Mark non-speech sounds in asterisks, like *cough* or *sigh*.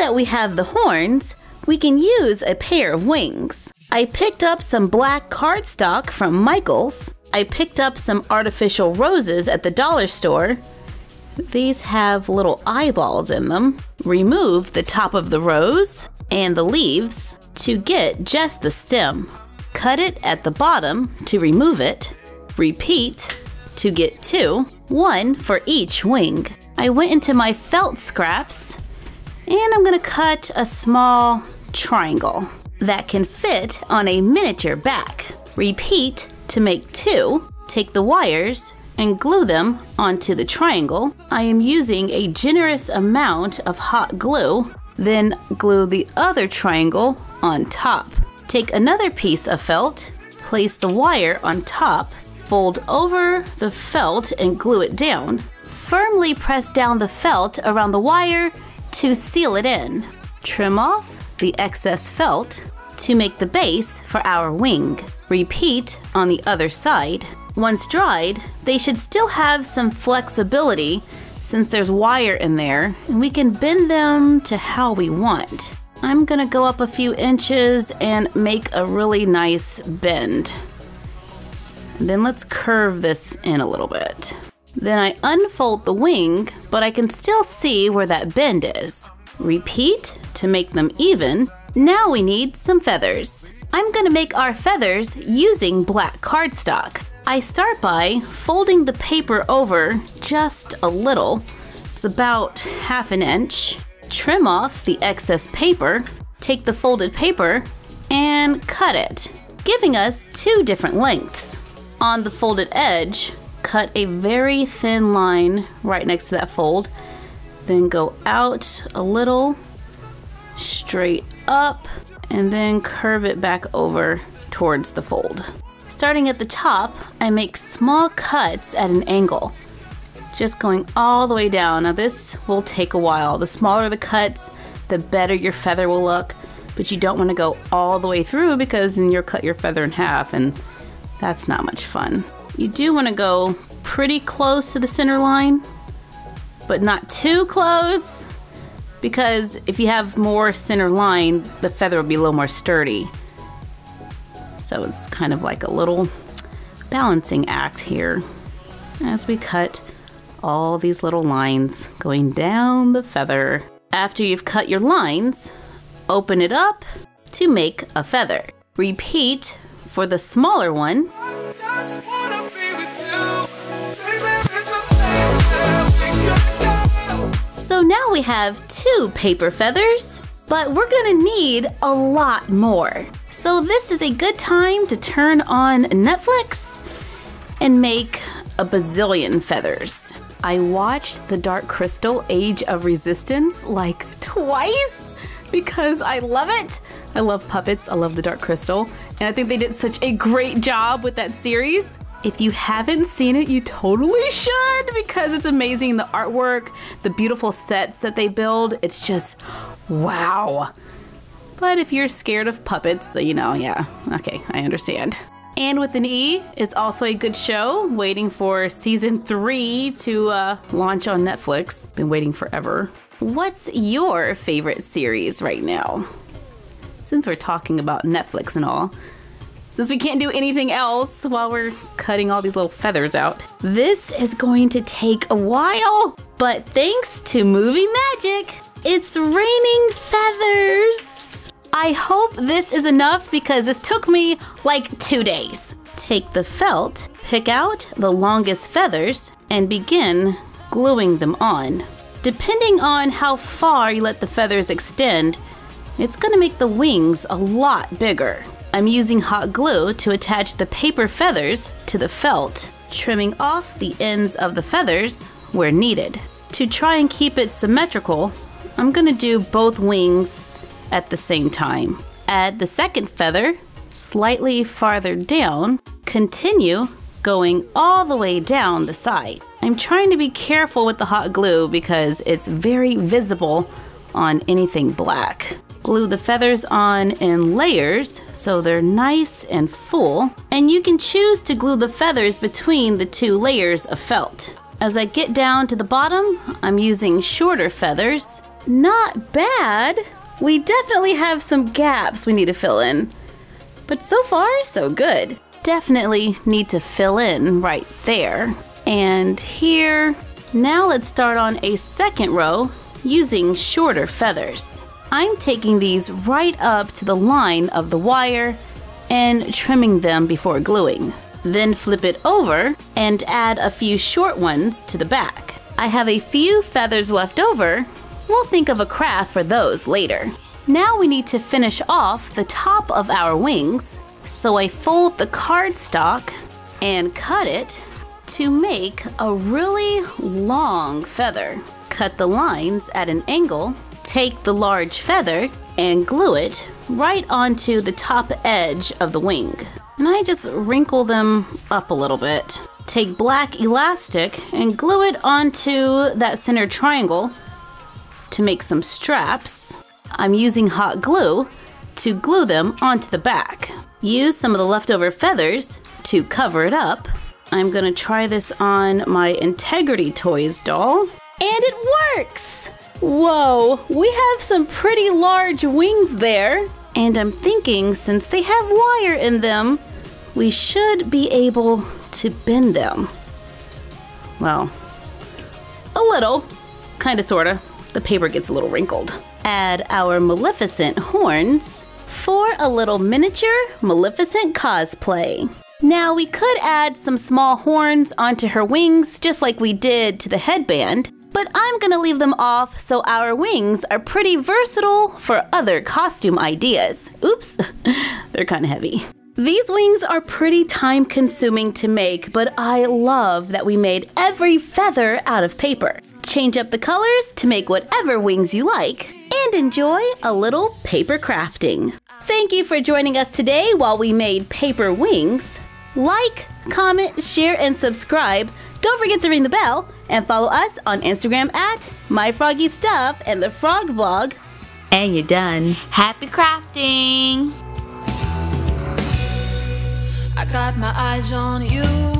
that we have the horns, we can use a pair of wings. I picked up some black cardstock from Michael's. I picked up some artificial roses at the dollar store. These have little eyeballs in them. Remove the top of the rose and the leaves to get just the stem. Cut it at the bottom to remove it. Repeat to get two, one for each wing. I went into my felt scraps and I'm gonna cut a small triangle that can fit on a miniature back. Repeat to make two. Take the wires and glue them onto the triangle. I am using a generous amount of hot glue, then glue the other triangle on top. Take another piece of felt, place the wire on top, fold over the felt and glue it down. Firmly press down the felt around the wire to seal it in. Trim off the excess felt to make the base for our wing. Repeat on the other side. Once dried, they should still have some flexibility since there's wire in there and we can bend them to how we want. I'm gonna go up a few inches and make a really nice bend. And then let's curve this in a little bit. Then I unfold the wing, but I can still see where that bend is. Repeat to make them even. Now we need some feathers. I'm gonna make our feathers using black cardstock. I start by folding the paper over just a little. It's about half an inch. Trim off the excess paper, take the folded paper, and cut it, giving us two different lengths. On the folded edge, cut a very thin line right next to that fold, then go out a little, straight up, and then curve it back over towards the fold. Starting at the top, I make small cuts at an angle, just going all the way down. Now this will take a while. The smaller the cuts, the better your feather will look, but you don't want to go all the way through because then you'll cut your feather in half and that's not much fun. You do want to go pretty close to the center line, but not too close because if you have more center line, the feather will be a little more sturdy. So it's kind of like a little balancing act here as we cut all these little lines going down the feather. After you've cut your lines, open it up to make a feather. Repeat for the smaller one. So now we have two paper feathers, but we're gonna need a lot more. So this is a good time to turn on Netflix and make a bazillion feathers. I watched The Dark Crystal Age of Resistance like twice because I love it. I love puppets, I love The Dark Crystal, and I think they did such a great job with that series. If you haven't seen it, you totally should because it's amazing. The artwork, the beautiful sets that they build, it's just wow. But if you're scared of puppets, so you know, yeah, okay, I understand. Anne with an E is also a good show, waiting for season three to uh, launch on Netflix. Been waiting forever. What's your favorite series right now? Since we're talking about Netflix and all, since we can't do anything else while we're cutting all these little feathers out. This is going to take a while, but thanks to movie magic, it's raining feathers. I hope this is enough because this took me like two days. Take the felt, pick out the longest feathers, and begin gluing them on. Depending on how far you let the feathers extend, it's gonna make the wings a lot bigger. I'm using hot glue to attach the paper feathers to the felt, trimming off the ends of the feathers where needed. To try and keep it symmetrical, I'm gonna do both wings at the same time. Add the second feather slightly farther down, continue going all the way down the side. I'm trying to be careful with the hot glue because it's very visible on anything black. Glue the feathers on in layers so they're nice and full, and you can choose to glue the feathers between the two layers of felt. As I get down to the bottom, I'm using shorter feathers Not bad. We definitely have some gaps we need to fill in. But so far, so good. Definitely need to fill in right there. And here. Now let's start on a second row using shorter feathers. I'm taking these right up to the line of the wire and trimming them before gluing. Then flip it over and add a few short ones to the back. I have a few feathers left over. We'll think of a craft for those later. Now we need to finish off the top of our wings. So I fold the cardstock and cut it to make a really long feather. Cut the lines at an angle Take the large feather and glue it right onto the top edge of the wing. And I just wrinkle them up a little bit. Take black elastic and glue it onto that center triangle to make some straps. I'm using hot glue to glue them onto the back. Use some of the leftover feathers to cover it up. I'm gonna try this on my Integrity Toys doll. And it works! Whoa, we have some pretty large wings there. And I'm thinking since they have wire in them, we should be able to bend them. Well, a little, kinda sorta. The paper gets a little wrinkled. Add our Maleficent horns for a little miniature Maleficent cosplay. Now we could add some small horns onto her wings just like we did to the headband, but I'm gonna leave them off so our wings are pretty versatile for other costume ideas. Oops, *laughs* they're kinda heavy. These wings are pretty time consuming to make, but I love that we made every feather out of paper. Change up the colors to make whatever wings you like, and enjoy a little paper crafting. Thank you for joining us today while we made paper wings. Like, comment, share, and subscribe. Don't forget to ring the bell and follow us on Instagram at MyFroggyStuff and the Frog Vlog. And you're done. Happy crafting! I got my eyes on you.